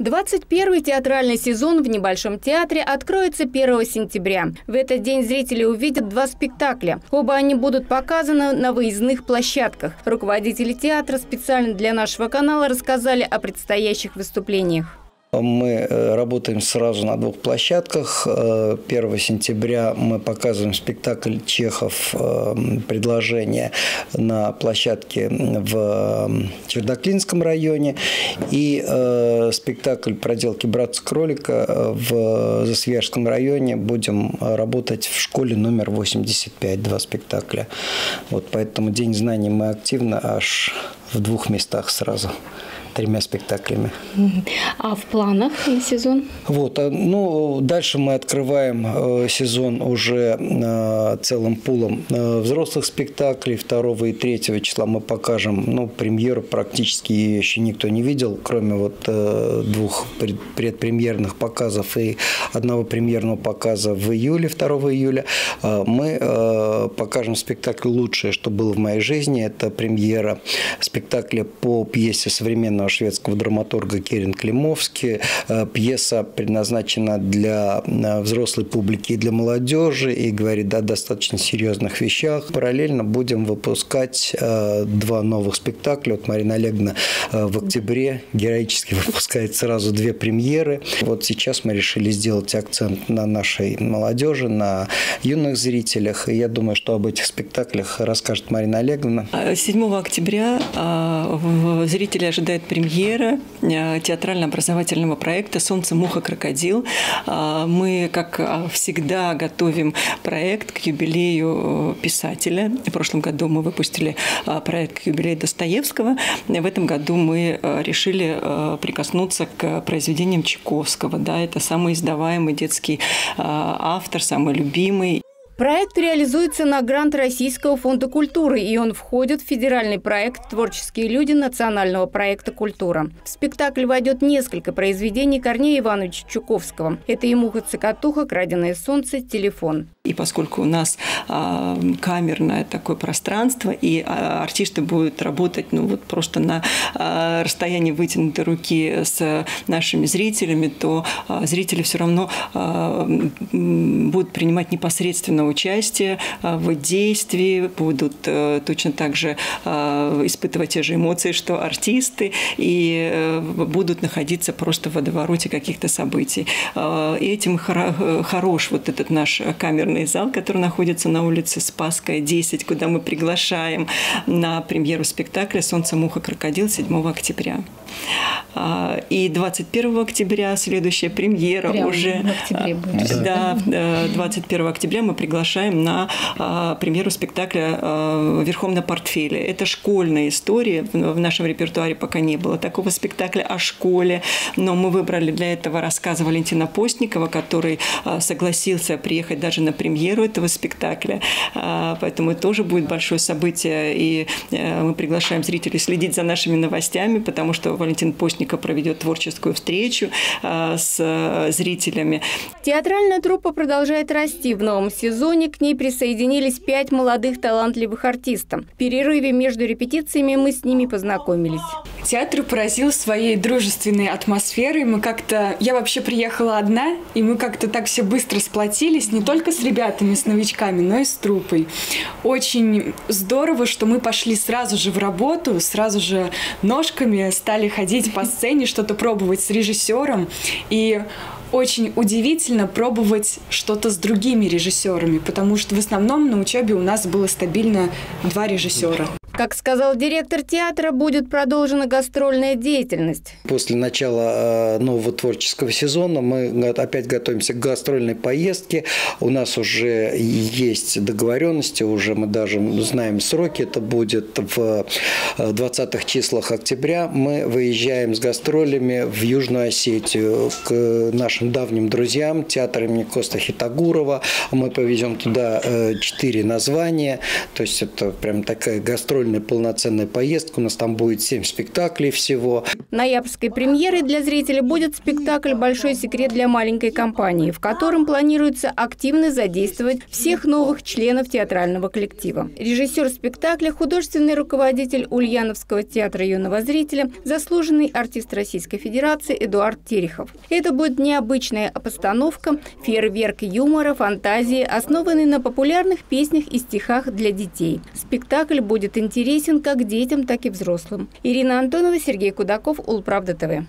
21 театральный сезон в небольшом театре откроется 1 сентября. В этот день зрители увидят два спектакля. Оба они будут показаны на выездных площадках. Руководители театра специально для нашего канала рассказали о предстоящих выступлениях. Мы э, работаем сразу на двух площадках. 1 э, сентября мы показываем спектакль «Чехов. Э, предложение» на площадке в Чердаклинском районе. И спектакль «Проделки братца кролика» в Засвержском районе будем работать в школе номер 85, два спектакля. Вот поэтому День знаний мы активно аж в двух местах сразу тремя спектаклями. А в планах на сезон? Вот, а, ну, дальше мы открываем э, сезон уже э, целым пулом э, взрослых спектаклей. 2 и 3 числа мы покажем, ну, премьеру практически еще никто не видел, кроме вот двух предпремьерных показов и одного премьерного показа в июле, 2 июля. Мы покажем спектакль «Лучшее, что было в моей жизни». Это премьера спектакля по пьесе современного шведского драматурга Керин Климовски. Э, пьеса предназначена для э, взрослой публики и для молодежи и говорит о достаточно серьезных вещах. Параллельно будем выпускать э, два новых спектакля. Вот Марина Олеговна в октябре героически выпускает сразу две премьеры. Вот сейчас мы решили сделать акцент на нашей молодежи, на юных зрителях. И я думаю, что об этих спектаклях расскажет Марина Олеговна. 7 октября зрители ожидают премьера э, театрально-образовательного проекта «Солнце, муха, крокодил». А, мы, как а, всегда, готовим проект к юбилею э, писателя. В прошлом году мы выпустили проект к юбилею Достоевского. В этом году мы э, решили прикоснуться к произведениям Чайковского. Да, это самый издаваемый детский автор, самый любимый. Проект реализуется на грант Российского фонда культуры, и он входит в федеральный проект «Творческие люди» национального проекта «Культура». В спектакль войдет несколько произведений Корнея Ивановича Чуковского. Это и «Муха-цокотуха», «Краденое солнце», «Телефон». И поскольку у нас а, камерное такое пространство, и а, артисты будут работать ну, вот просто на а, расстоянии вытянутой руки с нашими зрителями, то зрители все равно будут принимать непосредственно участие в действии, будут а, точно так же испытывать те же эмоции, что артисты, и а, будут находиться просто в водовороте каких-то событий. И этим хорош вот этот наш камерный концертный зал, который находится на улице Спасская, 10, куда мы приглашаем на премьеру спектакля «Солнце, муха, крокодил» 7 октября. А, и 21 октября следующая премьера Прямо уже. В октябре будет. Да, 21 октября мы приглашаем на а, премьеру спектакля а, «Верхом на портфеле». Это школьная история. В нашем репертуаре пока не было такого спектакля о школе, но мы выбрали для этого рассказ Валентина Постникова, который согласился приехать даже на премьеру этого спектакля. А, поэтому это тоже будет большое событие. И э, мы приглашаем зрителей следить за нашими новостями, потому что Валентин Постников проведет творческую встречу а, с э, зрителями. Театральная труппа продолжает расти. В новом сезоне к ней присоединились пять молодых талантливых артистов. В перерыве между репетициями мы с ними познакомились. Театр поразил своей дружественной атмосферой. Мы как-то... Я вообще приехала одна, и мы как-то так все быстро сплотились, не только с ребятами, с новичками, но и с трупой. Очень здорово, что мы пошли сразу же в работу, сразу же ножками стали ходить по сцене, что-то пробовать с режиссером. И очень удивительно пробовать что-то с другими режиссерами, потому что в основном на учебе у нас было стабильно два режиссера. Как сказал директор театра, будет продолжена гастрольная деятельность. После начала э, нового творческого сезона мы опять готовимся к гастрольной поездке. У нас уже есть договоренности, уже мы даже знаем сроки. Это будет в 20-х э, числах октября. Мы выезжаем с гастролями в Южную Осетию к нашим давним друзьям, театр имени Коста Хитагурова. Мы повезем туда э, четыре названия. То есть это прям такая гастрольная прикольная полноценная поездка. У нас там будет 7 спектаклей всего. Ноябрьской премьерой для зрителей будет спектакль «Большой секрет для маленькой компании», в котором планируется активно задействовать всех новых членов театрального коллектива. Режиссер спектакля, художественный руководитель Ульяновского театра юного зрителя, заслуженный артист Российской Федерации Эдуард Терехов. Это будет необычная постановка, фейерверк юмора, фантазии, основанный на популярных песнях и стихах для детей. Спектакль будет интересен как детям, так и взрослым. Ирина Антонова, Сергей Кудаков, Улправда ТВ.